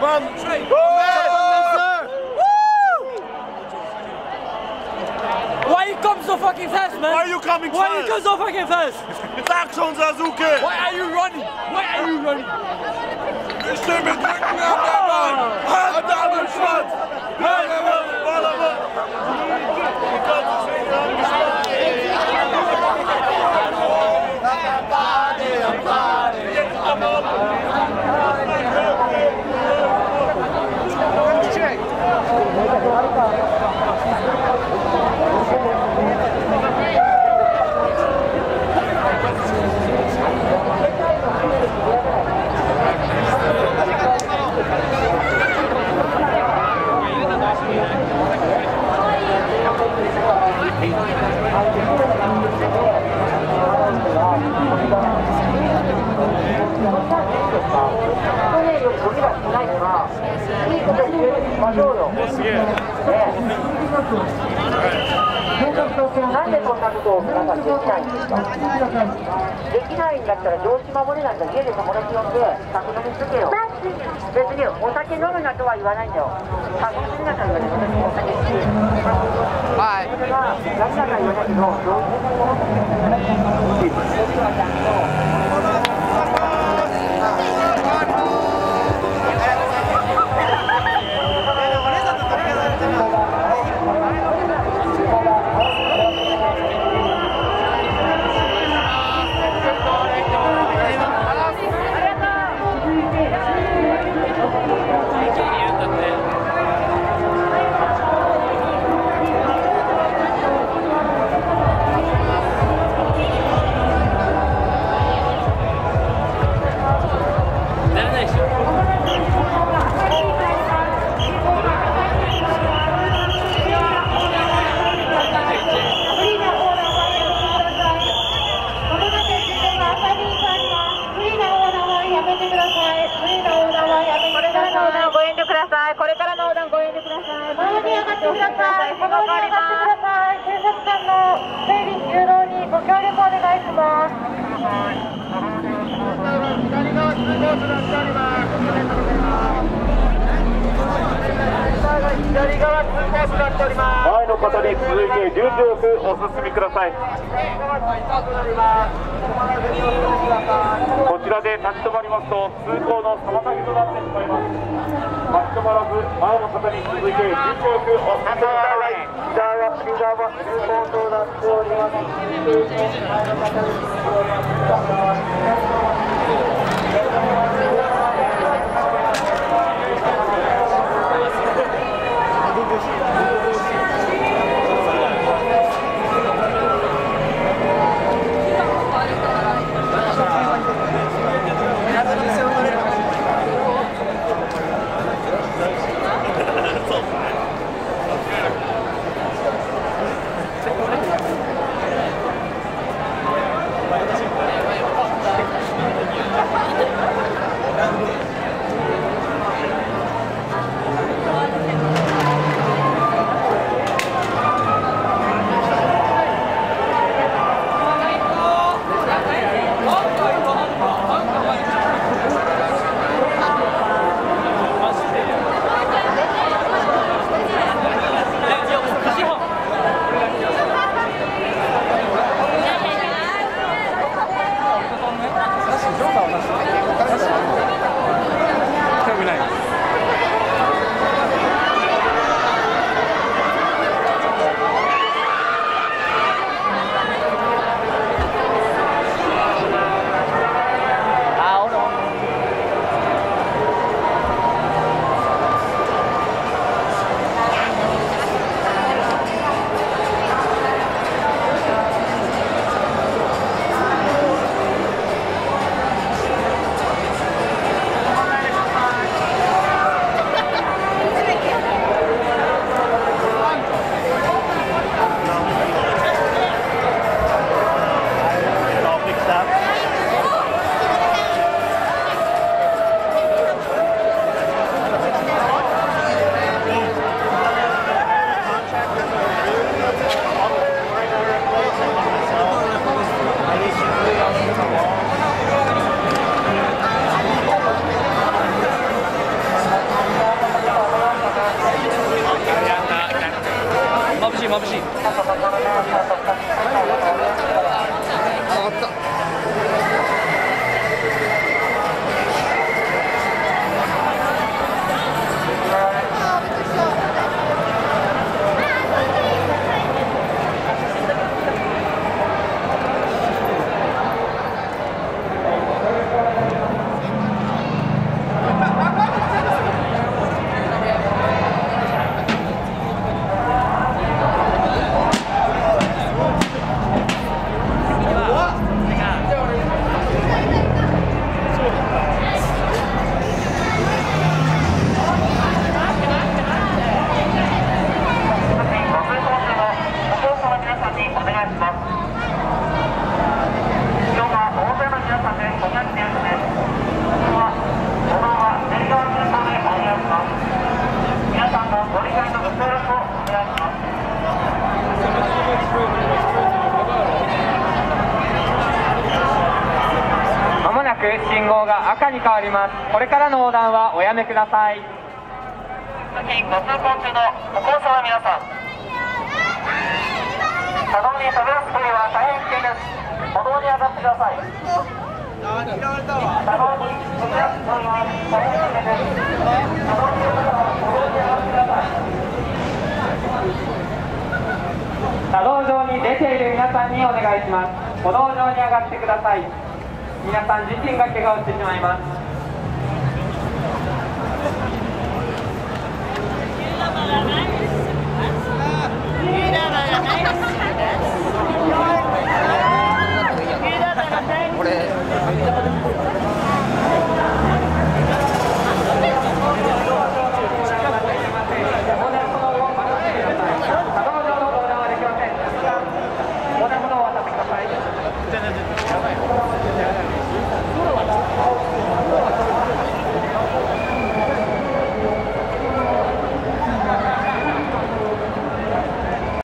Man! Why you come so fucking fast, man? Why are you coming Why you fast? come so fucking fast? Sag schon, Sasuke! Why are you running? Why are you running? Ich stehe mit Rücken an いいことに連れてきましょうよ。ねなんでこんなことを皆さんできないんですかできないんだったら常識守れないんだ家で友達呼んで酒飲みしとけよ別にお酒飲むなとは言わないんだよ酒飲みなさいがね私お酒好きはいそれは何だか言わないけど常識これからてください。歩道に上がってください。警察官の整理誘導にご協力お願いします。前の方に続いて順序よくお進みください。こちらで立ち止まりますと通行の妨げとなってしまいます。立ち止まらず前の方に続いて順序よくお進みください。右側は通行となって眩しい。おります号が赤に変わります。これからの横断はおやめください。ご通行中の歩行者の皆さん。車道に飛び出す距離は大変危険です。歩道に上がってください。車道に飛び出す距離は大変危険です。車道に車道上に出ている皆さんにお願いします。歩道上に上がってください皆さん自身が怪我をしてしまいます